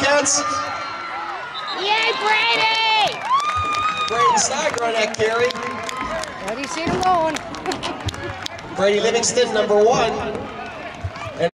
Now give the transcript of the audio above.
Wildcats? Yay, Brady! Brady Steiger on that carry. Already see him going. Brady Livingston, number one.